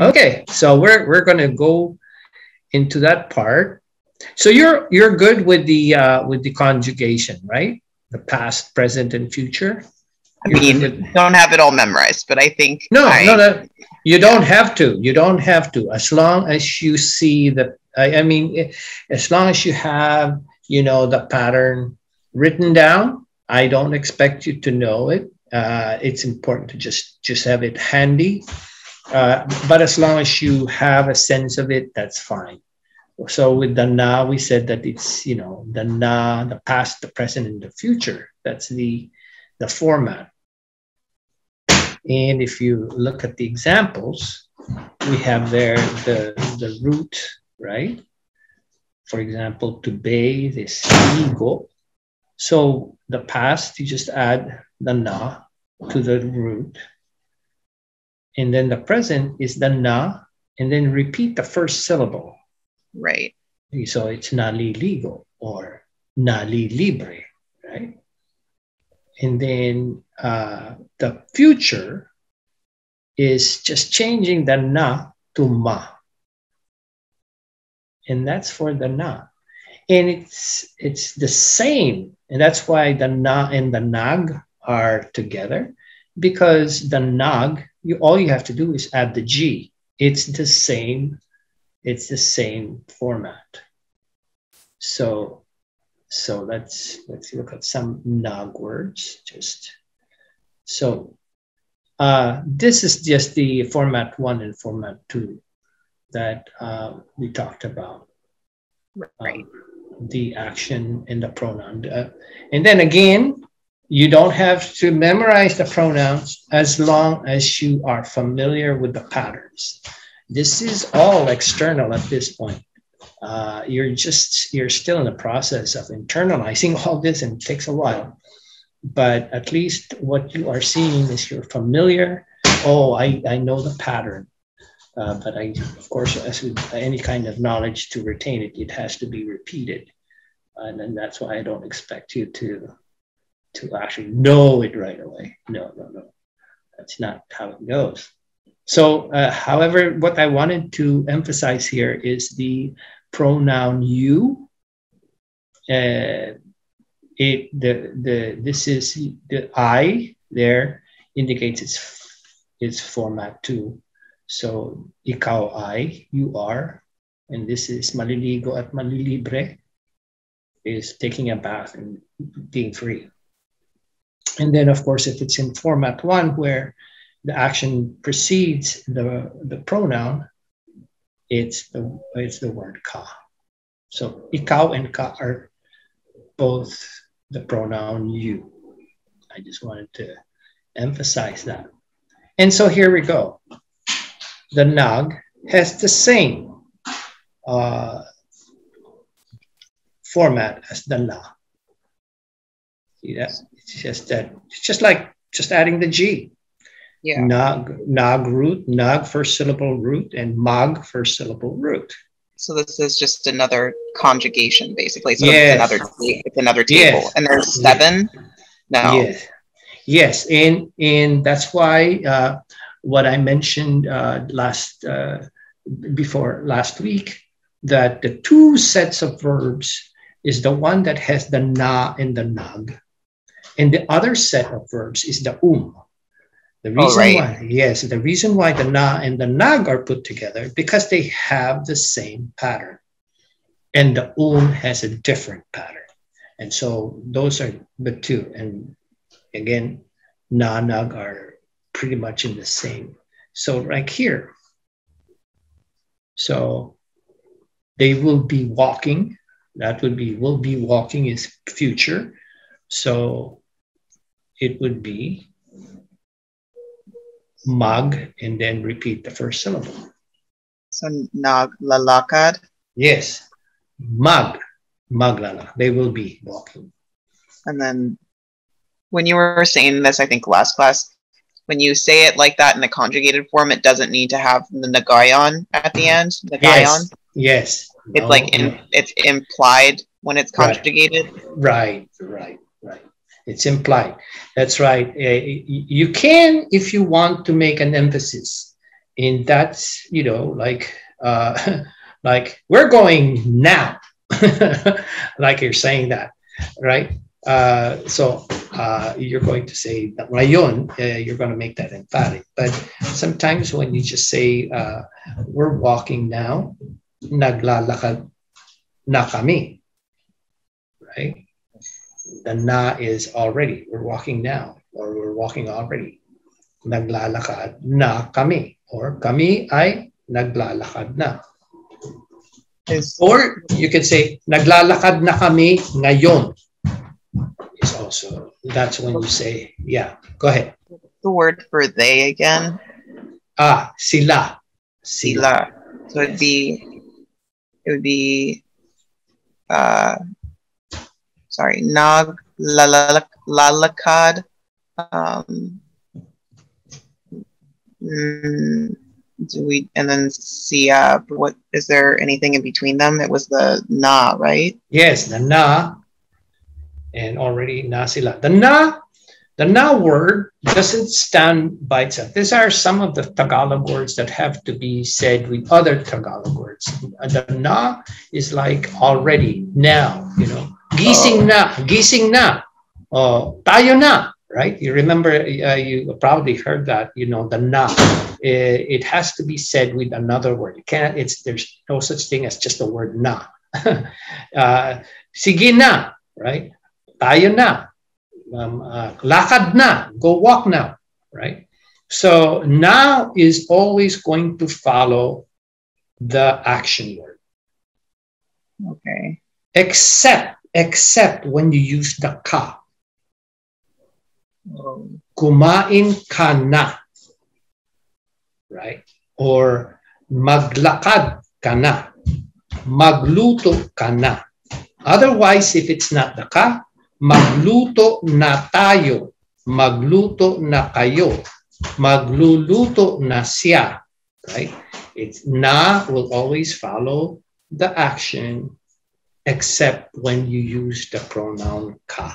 Okay, so we're we're gonna go into that part. So you're you're good with the uh, with the conjugation, right? The past, present, and future. I mean, don't have it all memorized, but I think no, I, no, no. You don't have to. You don't have to. As long as you see the, I, I mean, as long as you have, you know, the pattern written down. I don't expect you to know it. Uh, it's important to just just have it handy. Uh, but as long as you have a sense of it, that's fine. So with the na, we said that it's you know the na, the past, the present, and the future. That's the the format. And if you look at the examples, we have there the, the root, right? For example, to bathe is ligo. So the past, you just add the na to the root. And then the present is the na, and then repeat the first syllable. Right. So it's nali ligo or nali libre, right? And then uh, the future is just changing the na to ma. And that's for the na. And it's it's the same. And that's why the na and the nag are together. Because the nag, you all you have to do is add the G. It's the same, it's the same format. So so let's let's look at some nag words. Just so uh, this is just the format one and format two that uh, we talked about. Right. Um, the action and the pronoun. Uh, and then again, you don't have to memorize the pronouns as long as you are familiar with the patterns. This is all external at this point. Uh, you're just you're still in the process of internalizing all this and it takes a while. But at least what you are seeing is you're familiar. Oh i, I know the pattern. Uh, but i of course as with any kind of knowledge to retain it it has to be repeated. And, and that's why i don't expect you to to actually know it right away no no no that's not how it goes so, uh, however, what I wanted to emphasize here is the pronoun you. Uh, it the the this is the I there indicates its its format too. So ikaw I you are, and this is maliligo at malilibre is taking a bath and being free. And then of course if it's in format one where the action precedes the, the pronoun, it's the it's the word ka. So ikaw and ka are both the pronoun you. I just wanted to emphasize that. And so here we go. The nag has the same uh, format as the la. See that? It's just that it's just like just adding the G. Yeah. Nag, nag root, nag first syllable root, and mag first syllable root. So this is just another conjugation, basically. So Yes. it's another it's another table, Yes. and there's seven. No. Yes, yes, and and that's why uh, what I mentioned uh, last uh, before last week that the two sets of verbs is the one that has the na and the nag, and the other set of verbs is the um. The Oh, reason right. why, yes, the reason why the na and the nag are put together because they have the same pattern, and the um has a different pattern. And so those are the two. And again, na nag are pretty much in the same. So right here. So they will be walking. That would be will be walking is future. So it would be mag and then repeat the first syllable. So nag lalakad. Yes. Mag. Maglala. They will be walking. And then when you were saying this, I think last class, when you say it like that in the conjugated form, it doesn't need to have the nagayon at the end. Nagayon. Yes. Yes. It's No, like in, no. it's implied when it's conjugated. Right, right, right. It's implied. That's right. Uh, You can, if you want to make an emphasis in that, you know like uh, like we're going now, like you're saying that, right? Uh, so uh, you're going to say ngayon, uh, you're going to make that emphatic. But sometimes when you just say uh, we're walking now, naglalakad na kami, right? The na is already, we're walking now, or we're walking already. Naglalakad na kami, or kami ay naglalakad na. Is, Or you can say, naglalakad na kami ngayon. Is also, that's when you say, yeah, go ahead. the word for they again? Ah, sila. Sila. Sila. So it'd be it would be uh sorry, nag lalak- lalakad um mm, do we and then siya what is there anything in between them? It was the na, right? Yes, the na. And already na sila. The na, the na word doesn't stand by itself. These are some of the Tagalog words that have to be said with other Tagalog words. The na is like already, now, you know. Gising na, gising na. Oh, tayo na, right? You remember, uh, you probably heard that, you know, the na. It, it has to be said with another word. It can't, it's, there's no such thing as just the word na. uh, sige na, right? Tayo na. Um, uh, lakad na. Go walk now, right? So now is always going to follow the action word, Okay. except except when you use the ka. Um, Kumain ka na, right? Or maglakad ka na, magluto ka na. Otherwise, if it's not the ka, magluto na tayo, magluto na kayo, magluluto na siya, right? It's na will always follow the action except when you use the pronoun ka.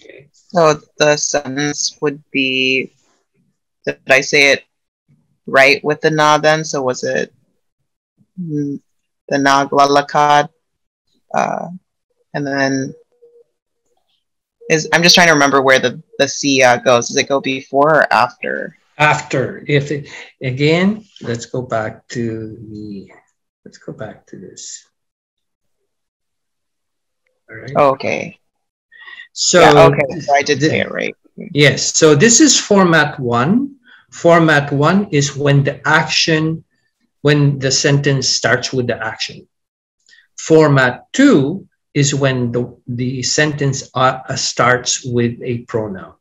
Okay. So the sentence would be did I say it right with the na then? So was it the naglalakad? Uh, and then is I'm just trying to remember where the the siya goes. Does it go before or after? after if it again let's go back to the let's go back to this all right Okay. so yeah, okay. So I did say it right. yes so this is format one format one is when the action when the sentence starts with the action format two is when the, the sentence uh, uh, starts with a pronoun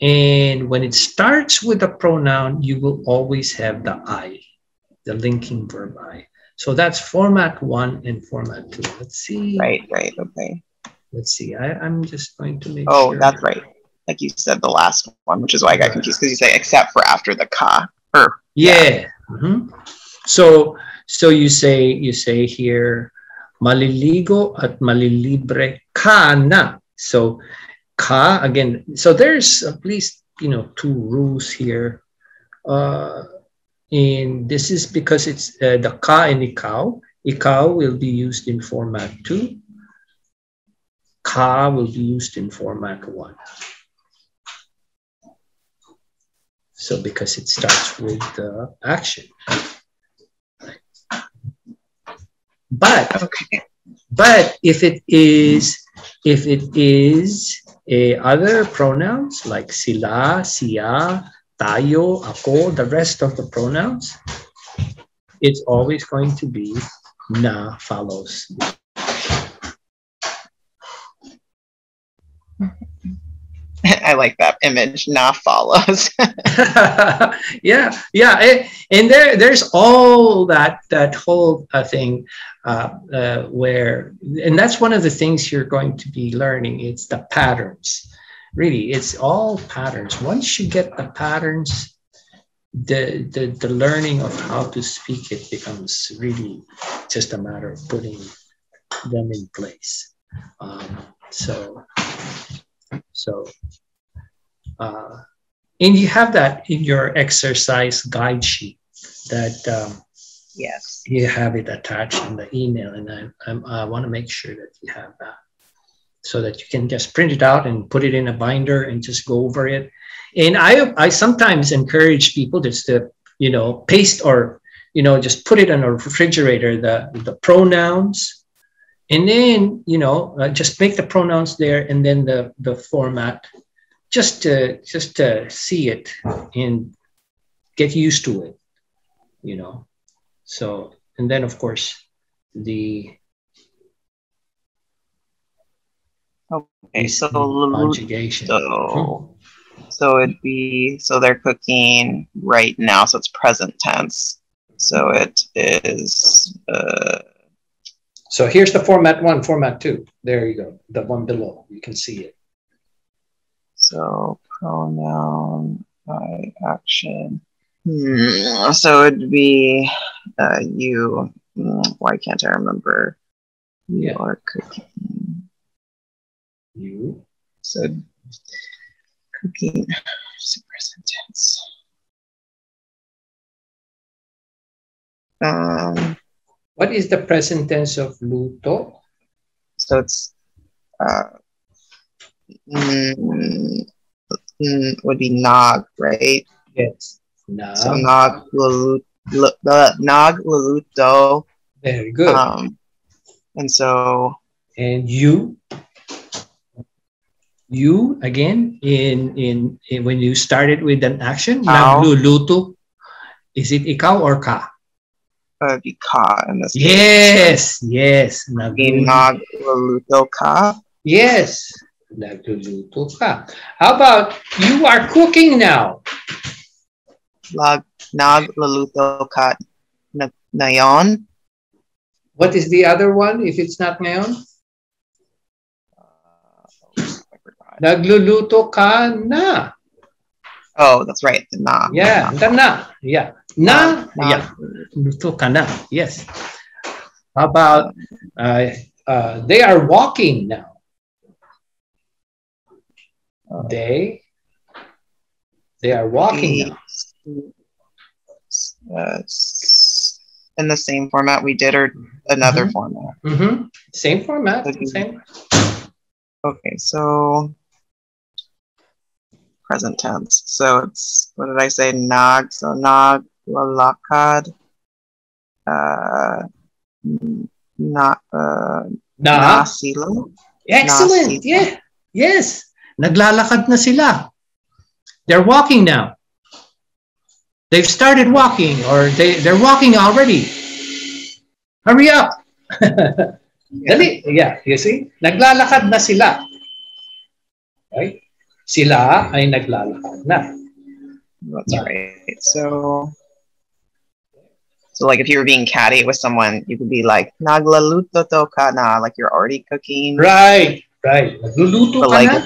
and when it starts with a pronoun, you will always have the I, the linking verb I. So that's format one and format two. Let's see. Right, right, okay. Let's see. I, I'm just going to make Oh, sure. that's right. Like you said, the last one, which is why I got confused because you say except for after the ka. Or Yeah. Mhm. So so you say you say here maliligo at malilibre ka na. So ka again. So there's at least you know two rules here. Uh, and this is because it's uh, the ka and ikaw. Ikaw will be used in format two. Ka will be used in format one. So because it starts with the action. But okay. but if it is if it is a other pronouns like sila, siya, tayo, ako, the rest of the pronouns, it's always going to be na follows. I like that image. Na follows. yeah, yeah, eh, and there, there's all that that whole uh, thing uh, uh, where, and that's one of the things you're going to be learning. It's the patterns. Really, it's all patterns. Once you get the patterns, the the the learning of how to speak it becomes really just a matter of putting them in place. Um, so, so. Uh, and you have that in your exercise guide sheet that um, Yes. you have it attached in the email and I, I'm, I want to make sure that you have that so that you can just print it out and put it in a binder and just go over it. And i i sometimes encourage people just to you know paste or you know just put it in a refrigerator the the pronouns. And then you know uh, just make the pronouns there and then the the format just to just to see it and get used to it you know. So, and then of course, the Okay, so conjugation. so so it'd be so they're cooking right now, so it's present tense. So it is uh, So here's the format one, format two. There you go, the one below. You can see it. so pronoun by action. Hmm, so it'd be uh, you. hmm, Why can't I remember? You Yeah. are cooking. You. said cooking. Super sentence. Um. What is the present tense of luto? So it's uh, mm, mm, would be nog, right? Yes. Now, So nog lalu- lu- the nog laluto. very good. Um, and so and you. You again in, in in when you started with an action, nagluluto. Is it ikaw or ka? uh, ka in this case. Yes, yes. Be Nagluluto. ka. Yes, nagluluto ka. How about you are cooking now? Lag nog laluto ka na, nayon. What is the other one if it's not ngayon? Nagluluto ka na. Oh, that's right. The na. Yeah, the na. Yeah. Na, Nog yeah. Luto ka na. Yes. How about uh, uh, they are walking now? They they are walking now. Uh, in the same format we did, or another Mhm. format. Mhm. Same format. Okay. Same. Okay, so present tense. So it's what did I say? Nag. So nag lalakad. Uh, na uh, Na. nasilo. Excellent. Yeah. Yes. Naglalakad na sila. They're walking now. They've started walking or they, they're walking already. Hurry up. Dali. Yeah, you see? Naglalakad na sila. Right? Sila ay naglalakad na. That's Yeah. right. So, so like if you were being catty with someone, you could be like naglaluto to ka na, like you're already cooking. Right. Right. Nagluluto But ka like, na.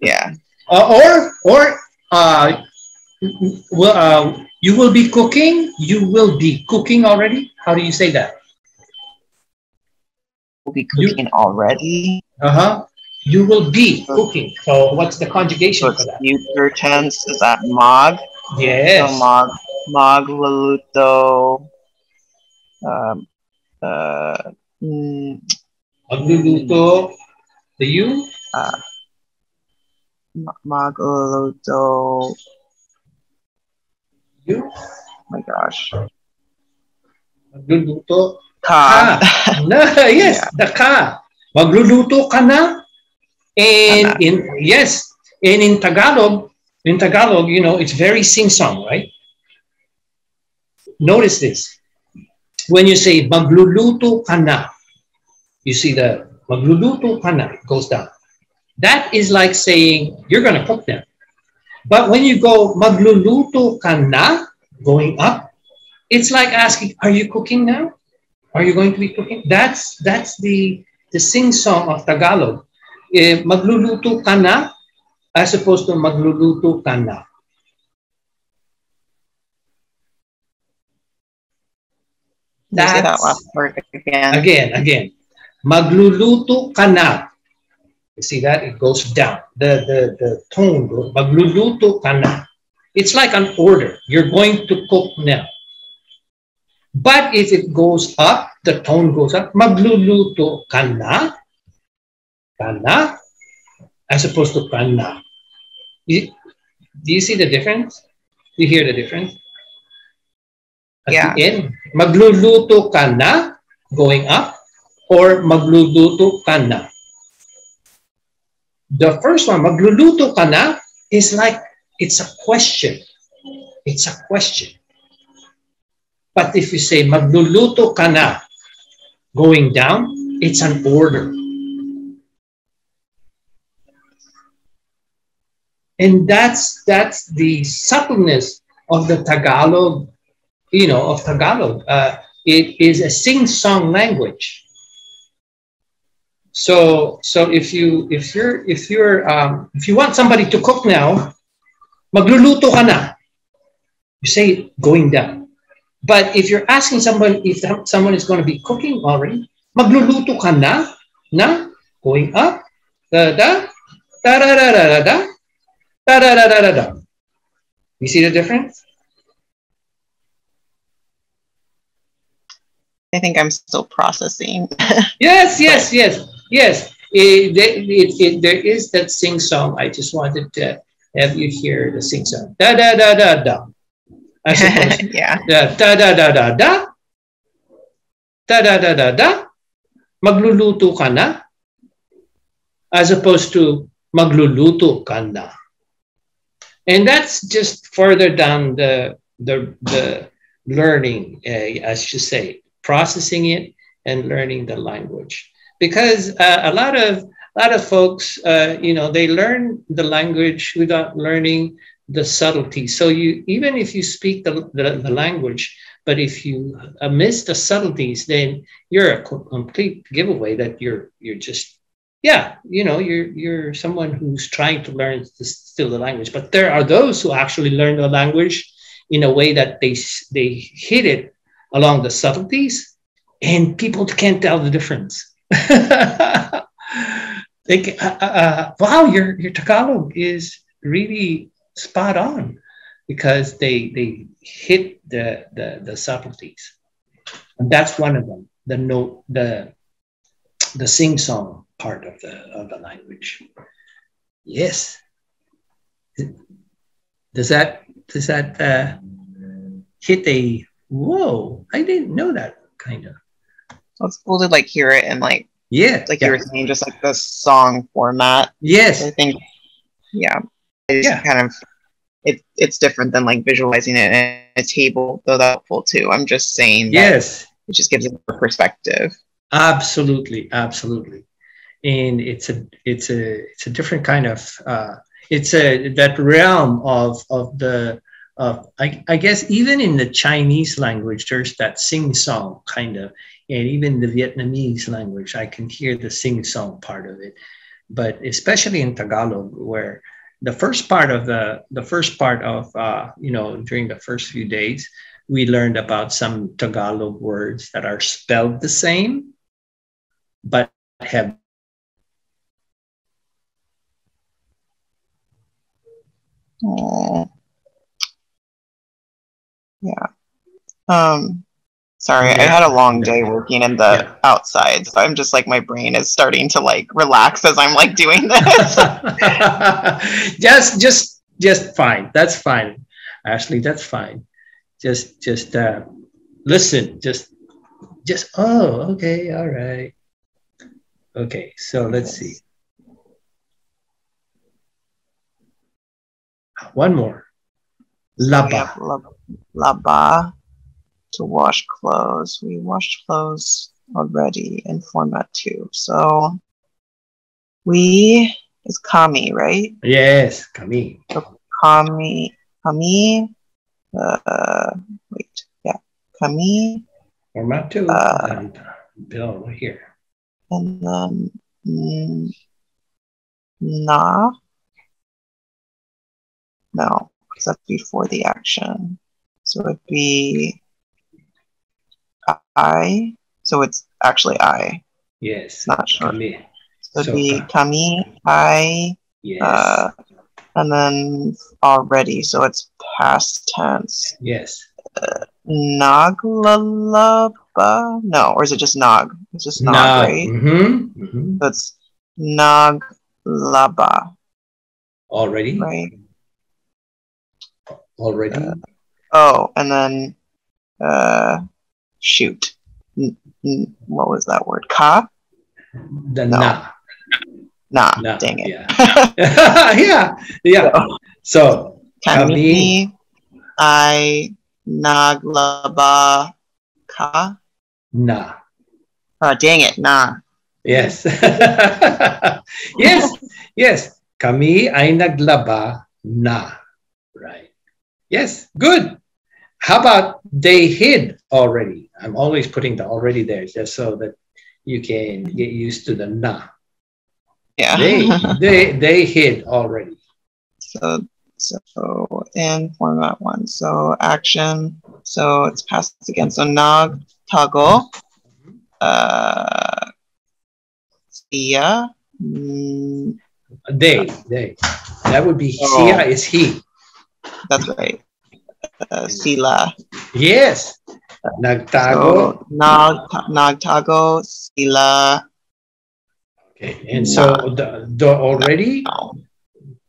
yeah, Uh, or or uh, well, uh, you will be cooking. You will be cooking already. How do you say that? we'll be You- cooking already. Uh huh. You will be cooking. So what's the conjugation So for that? future tense. Is that mag? Yes. So mag maglaluto. Um, uh, mm, Magluluto. The you. ma- maglaluto. You. Oh my gosh. Magluluto. Ka. Na, yes, the ka. Magluluto ka na. And in yes, and in Tagalog, in Tagalog, you know, it's very sing-song, right? Notice this. When you say magluluto ka na, you see the magluluto ka na goes down. That is like saying you're going to cook them. But when you go magluluto ka na, going up, it's like asking, are you cooking now? Are you going to be cooking? That's that's the the sing song of Tagalog. Eh, magluluto ka na as opposed to magluluto ka na. That That's- last part again? Again, again. Magluluto ka na. You see that? It goes down. The, the, the tone goes, magluluto ka na. It's like an order. You're going to cook now. But if it goes up, the tone goes up, magluluto ka na, ka as opposed to ka na. You, do you see the difference? Do you hear the difference? At Yeah. the end, magluluto ka na, going up, or magluluto ka na. The first one, magluluto ka na, is like it's a question. It's a question. But if you say magluluto ka na, going down, it's an order. And that's that's the suppleness of the Tagalog, you know, of Tagalog. Uh, it is a sing-song language. So so if you if you're if you're um, if you want somebody to cook now, magluluto ka na. You say going down. But if you're asking someone if someone is going to be cooking already, magluluto ka na, na, going up, da da, da da da da da da, da da da da da da. You see the difference? I think I'm still processing. Yes, yes, yes, yes. It, it, it, there is that sing song. I just wanted to have you hear the sing song. Da da da da da. I suppose. yeah. Da da da da da. Da da da da da. Magluluto ka na. As opposed to magluluto ka na. And that's just further down the the the learning, uh, as you say, processing it and learning the language. Because uh, a lot of a lot of folks, uh, you know, they learn the language without learning the subtlety. So you even if you speak the, the, the language, but if you uh, miss the subtleties, then you're a complete giveaway that you're you're just yeah, you know, you're you're someone who's trying to learn to still the language. But there are those who actually learn the language in a way that they they hit it along the subtleties, and people can't tell the difference. they can, uh, uh, uh, wow, your your Tagalog is really spot on because they they hit the the, the subtleties, and that's one of them. The note the the sing song part of the of the language. Yes. Does that does that uh, hit a whoa? I didn't know that kind of. So it's cool to like hear it and like Yeah. like yeah. you were saying, just like the song format. Yes. I think yeah. It's Yeah. kind of it it's different than like visualizing it in a table, though that's helpful too. I'm just saying that Yes. it just gives it a perspective. Absolutely, absolutely, and it's a it's a it's a different kind of uh, it's a that realm of of the of I, I guess even in the Chinese language there's that sing song kind of, and even the Vietnamese language I can hear the sing song part of it, but especially in Tagalog where the first part of the the first part of uh, you know during the first few days we learned about some Tagalog words that are spelled the same but have Oh. Yeah. Um sorry, I had a long day working in the Yeah. outside, so I'm just like my brain is starting to like relax as I'm like doing this. just just just fine that's fine ashley that's fine just just uh listen just just oh okay all right okay so let's see one more laba la- laba to wash clothes. We washed clothes already in format two. So we is kami, right? yes kami Kami, kami. Uh, wait, yeah, kami, format two Uh, and bill here and then mm, na. No, because that's before the action. So it'd be I. So it's actually I. yes Not sure. kami So it'd So, be uh, kami, I, Yes. uh, and then already. So it's past tense. yes. Naglalaba? No, or is it just Nag? It's just Nag, Nag. right? Mm-hmm. mm-hmm. So it's Naglaba, Already. right? Already. Oh, and then uh, shoot. N- n- what was that word? Ka? the no. na. Nah, Na, dang it. Yeah. yeah. Yeah. So Kami, I, Naglaba, Ka? na. Oh, dang it, nah. Yes. yes. Yes. Kami ay naglaba na. Right. Yes. Good. How about they hid already? I'm always putting the already there just so that you can get used to the na. Yeah. They they they hid already. so, so in format one. So action. So it's past again. So Nag, Toggle, uh, Sia, mm, They they. That would be Oh. Sia is he. That's right. Uh, Sila. Yes. Nagtago. So Nag, Nagtago, Sila. Okay. And so the, the already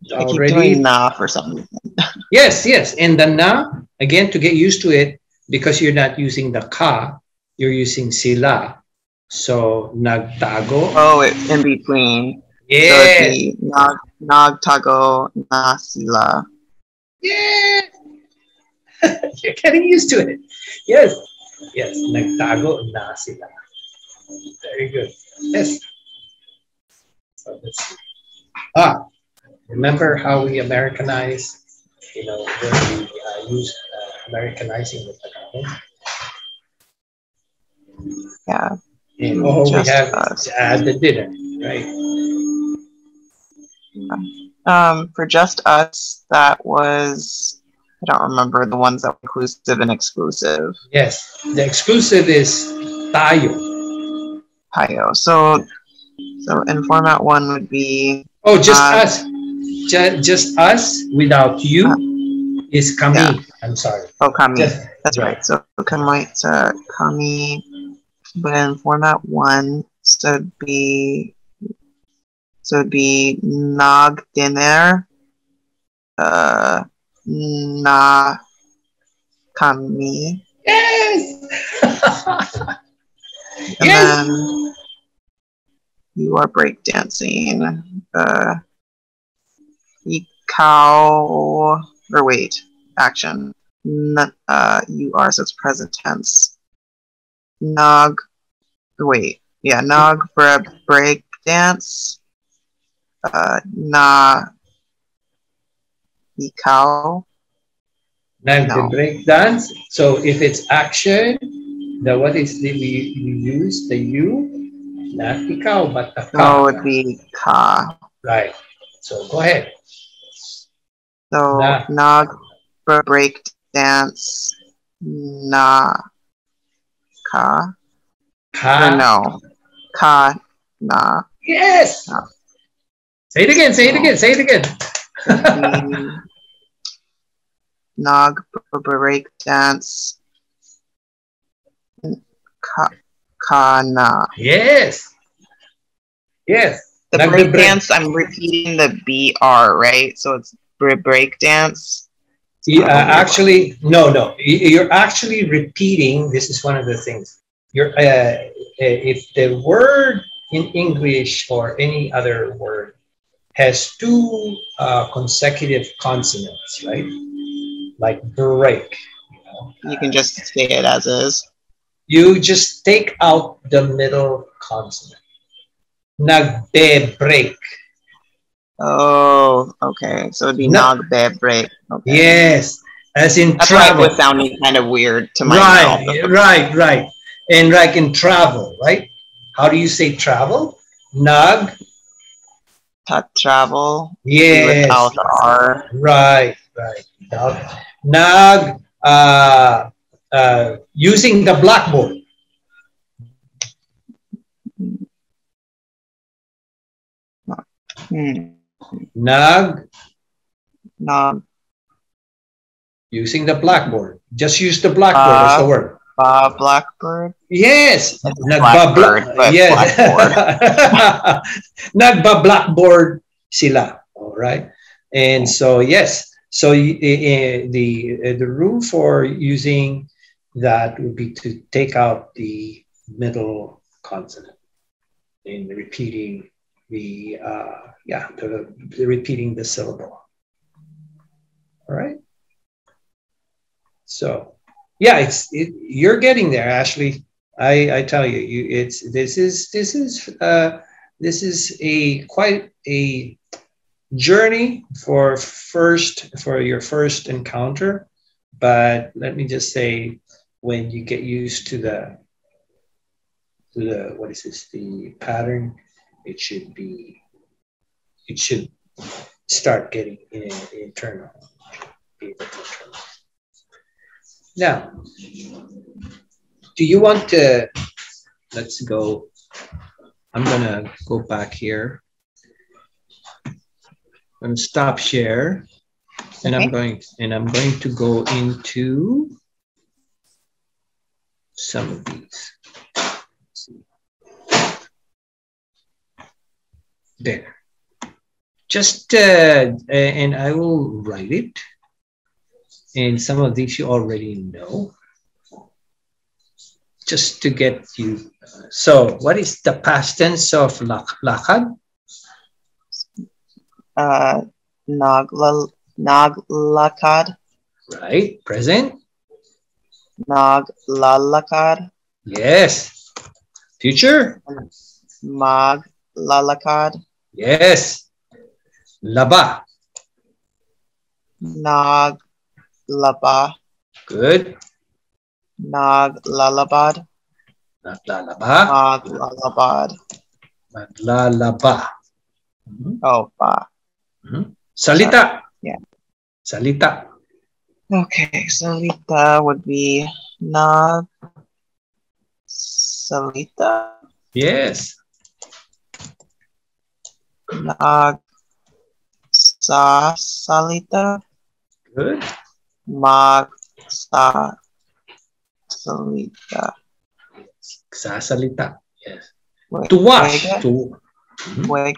I keep already doing na for some reason. Yes, yes. And the na, again, to get used to it, because you're not using the ka, you're using sila. So, nagtago. Oh, it, in between. So Yes, it'd Nag, Nagtago, na Sila. Yes. you're getting used to it. Yes, yes. Nagtago na sila. Very good. Yes. So. Ah, remember how we Americanize, you know, when we uh, use uh, Americanizing the Tagalog? Yeah. And all we have add the dinner, right? Um, for just us, that was I don't remember the ones that were inclusive and exclusive. Yes, the exclusive is tayo. Pio. So, so in format one would be Oh, just Uh, us. Just, just us without you is kami. Yeah. I'm sorry. oh kami. Just, That's right. So kami, uh, kami, but in format one, so it'd be so it'd be nag dinner, uh, na kami, yes. and yes. then you are breakdancing. Uh, ikaw, or wait, action. N- uh, you are, so it's present tense. Nog, wait, yeah, nog for break dance. Uh, na, ikaw. The No. break dance. So if it's action, the what is the we, we use the you, not ikaw, but the ka. No, be ka. Right. So go ahead. So Na. nog for break dance. Na, ka. Ka. Or no, ka, na. Yes. Ah. Say it again. Say it again. Say it again. Nog break dance. Ka, kana. yes. Yes. The Nagbe- break dance, I'm repeating the BR, right? So it's break dance. Yeah, uh, actually, no, no. You're actually repeating. This is one of the things. You're uh, uh, if the word in English or any other word has two uh, consecutive consonants, right? Like break. You, know, You can just say it as is. you just take out the middle consonant. Nagbe-break. Oh, okay. So it'd be No. nog break. Okay. Yes, as in That's why it travel. was sounding kind of weird to my right, mouth. right, right. And like in travel, right? How do you say travel? Nag. Ta- travel Yes. without R. Right, right. Nag. Nag. Uh, uh, using the blackboard. Hmm. Nag, Nog. using the blackboard. Just use the blackboard as the Uh, word. Uh, blackbird. Yes. It's Nagba blackbird, yes. blackboard. Nagba blackboard sila. All right. And so yes. So eh, the eh, the rule for using that would be to take out the middle consonant in repeating the uh, yeah the, the repeating the syllable. All right. So yeah, it's it, you're getting there, Ashley. I, I tell you, you it's this is this is uh, this is a quite a journey for first for your first encounter. But let me just say, when you get used to the the what is this the pattern, it should be it should start getting in, internal. Be internal. Now, do you want to? Let's go. I'm gonna go back here. Gonna stop share, and I'm going and I'm going to go into some of these. There. Just uh, and I will write it. And some of these you already know just to get you. So, what is the past tense of lak- lakad? Uh, Nagla, Naglakad. Right. Present? Naglalakad. Yes. Future? Maglalakad. Yes. Laba. Naglaba. Good. Naglalabad. Naglalaba. Maglalabad. Naglalaba. Mhm. Oh, ba. Mhm. Salita. Yeah. Salita. Okay, Salita would be Nag. Salita. Yes. Nag. Sa. Salita. Good. Mag. Sa. Salita. Sasalita. Yes. Wait, To wash. To, Mhm.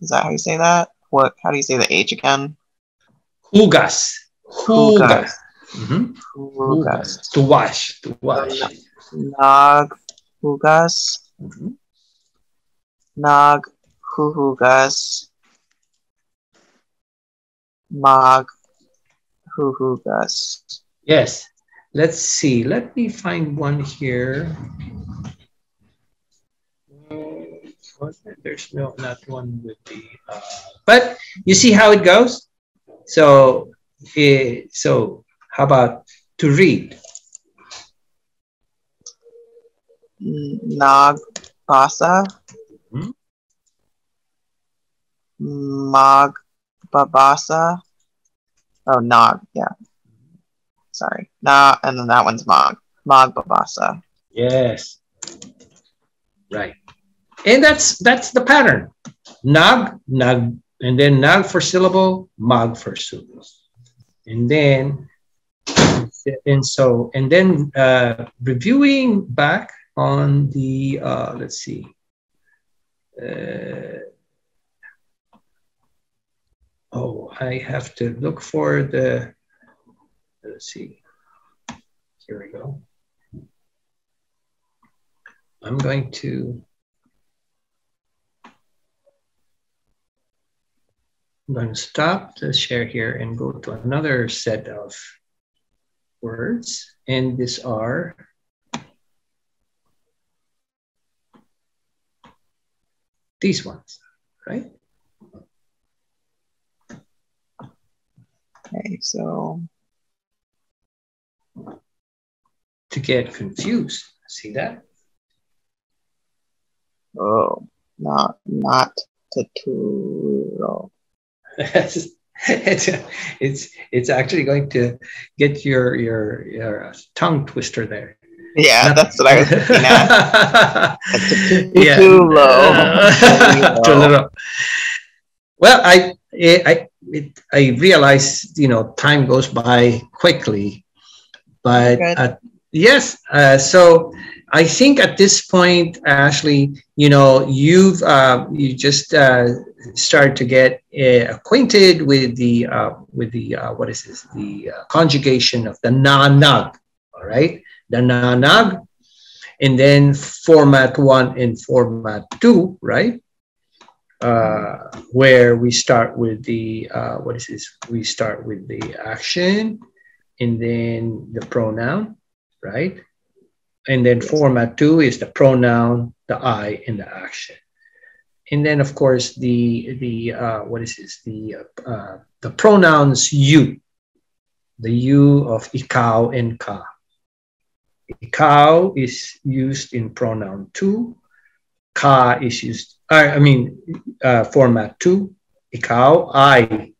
Is that how you say that? What? How do you say the H again? Hugas. Hugas. Mhm. Hugas. To wash. To wash. Nag. Hugas. Mhm. Nag. Huhugas. Mag. Huhugas. Yes. Let's see. Let me find one here. There's no, not one with the, uh, but you see how it goes? So, eh, so how about to read? Nag. Basa. Mhm. Oh, Nog. Yeah. Sorry. Nah, and then that one's Mog. Mog Babasa. Yes. Right. And that's that's the pattern. Nog, Nog, and then Nog for syllable, Mog for syllable. And then and so and then uh, reviewing back on the uh, let's see. Uh, oh, I have to look for the let's see. Here we go. I'm going to I'm going to stop the share here and go to another set of words. And these are these ones, right? Okay, so To get confused. See that? oh, not not Taturo. it's, it's it's actually going to get your your your tongue twister there. Yeah, that's what I was looking at. yeah. Too low. Too little. Well, I I it, I realize you know time goes by quickly, but uh, yes. Uh, so I think at this point, Ashley, you know, you've uh, you just uh, started to get uh, acquainted with the uh, with the uh, what is this? The uh, conjugation of the na nag. All right, the na nag, and then format one and format two, right? Uh, where we start with the uh, what is this? We start with the action, and then the pronoun, right? And then format two is the pronoun, the I, and the action. And then of course the the uh, what is this? The uh, uh, the pronouns you, the you of ikaw and ka. Ikaw is used in pronoun two. Ka is used. I I mean uh, format two. Ikaw I,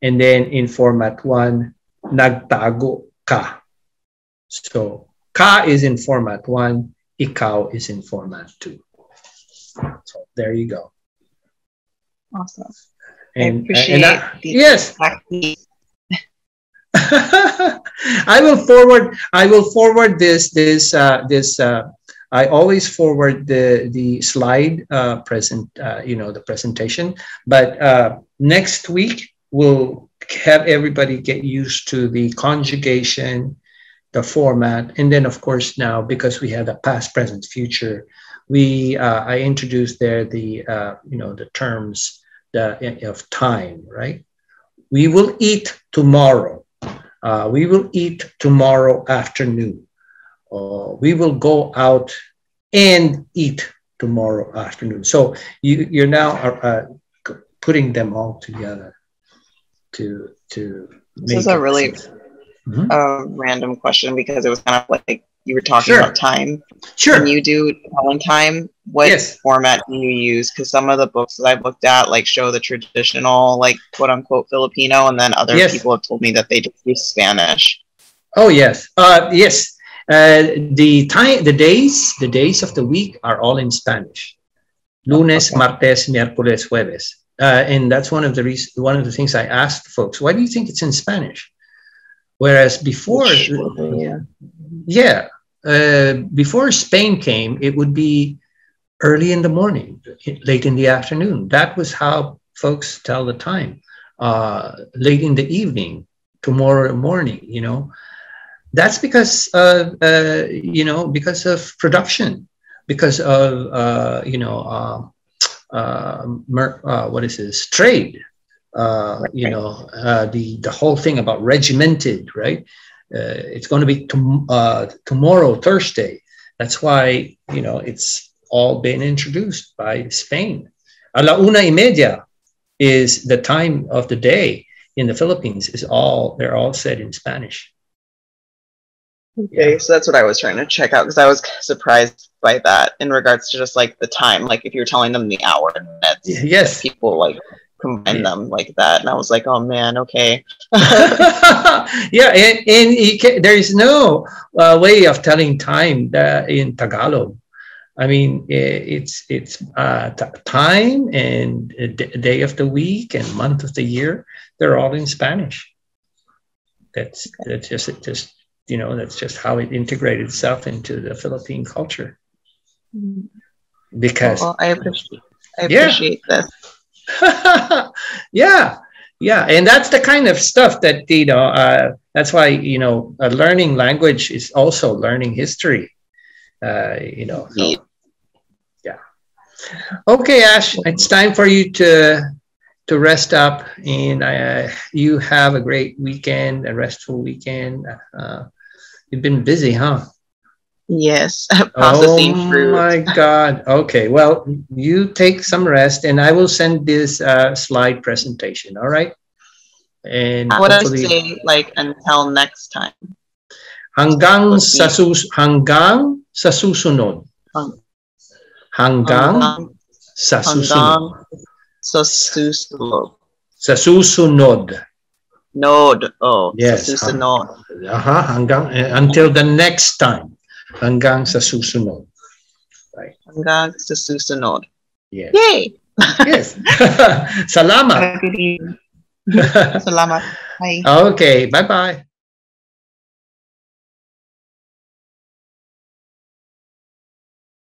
and then in format one, nagtago ka. So ka is in format one, ikaw is in format two. So there you go. Awesome. And, I appreciate and I- yes, I will forward. I will forward this. This. Uh, this. Uh, I always forward the the slide uh, present. Uh, you know the presentation. But uh, next week we'll have everybody get used to the conjugation, the format, and then of course now because we have the past, present, future, we uh, I introduced there the uh, you know the terms the of time. Right. We will eat tomorrow. Uh, we will eat tomorrow afternoon. Uh, we will go out and eat tomorrow afternoon. So you, you're now uh, uh, putting them all together to to. This is a really-. Mhm. a random question because it was kind of like you were talking Sure. about time. Sure. When you do telling time, what Yes. format do you use? Because some of the books that I've looked at like show the traditional, like quote unquote Filipino, and then other Yes. people have told me that they just use Spanish. Oh yes, uh, yes. Uh, the time, the days, the days of the week are all in Spanish. Lunes, Okay. martes, miércoles, jueves, uh, and that's one of the reasons. One of the things I asked folks: Why do you think it's in Spanish? Whereas before, would be, yeah. yeah, uh, before Spain came, it would be early in the morning, late in the afternoon. That was how folks tell the time. Uh, late in the evening, tomorrow morning. You know, that's because uh, uh, you know because of production, because of uh, you know uh, mer- uh, what is this trade. Uh, you know uh, the the whole thing about regimented, right? Uh, it's going to be tom- uh, tomorrow, Thursday. That's why you know it's all been introduced by Spain. A la una y media is the time of the day in the Philippines. Is all they're all said in Spanish. Okay, so that's what I was trying to check out because I was surprised by that in regards to just like the time. Like if you're telling them the hour and minutes, Yes. people like combine Yeah. them like that, and I was like, oh man, okay. yeah, and, and can, there is no uh, way of telling time that in Tagalog. I mean, it's it's uh, time and day of the week and month of the year. They're all in Spanish. That's that's just it just you know that's just how it integrated itself into the Philippine culture because Well, I appreciate. I Yeah. this. yeah yeah and that's the kind of stuff that you know uh, that's why you know uh, learning language is also learning history uh, you know so, yeah okay ash it's time for you to to rest up and uh, you have a great weekend a restful weekend uh, you've been busy huh Yes, processing oh fruit. my God. Okay. Well, you take some rest and I will send this uh, slide presentation. All right. And What I say, like until next time. hanggang sa sus hanggang sa susunod. Hang- Hanggang Hanggang, sa susunod. hanggang sa susunod. Sa susunod. Node. Oh, Yes, sa susunod. Uh-huh. Hanggang uh, until the next time. Hanggang sa susunod. Right. Hanggang sa susunod. Yes. Yay! yes. Salamat. Salamat. Bye. Okay. Bye-bye.